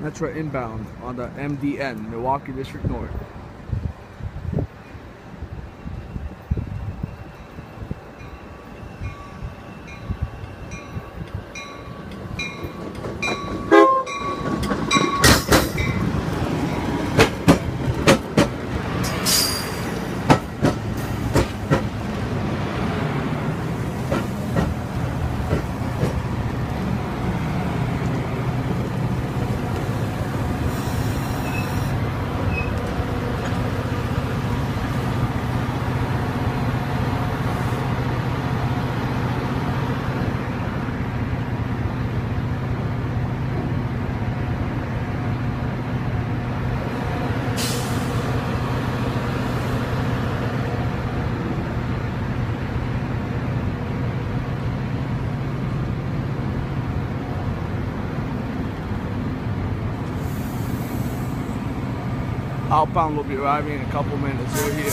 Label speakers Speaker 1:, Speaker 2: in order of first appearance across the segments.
Speaker 1: Metra inbound on the MDN, Milwaukee District North. Outbound will be arriving in a couple minutes. We're here.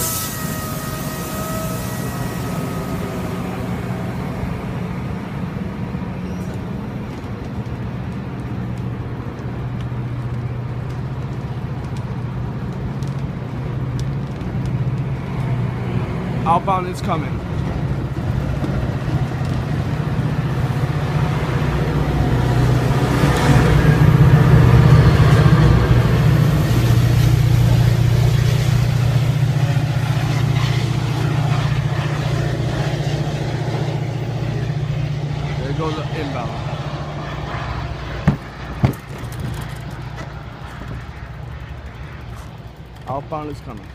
Speaker 1: Outbound is coming. There goes inbound. Outbound is coming.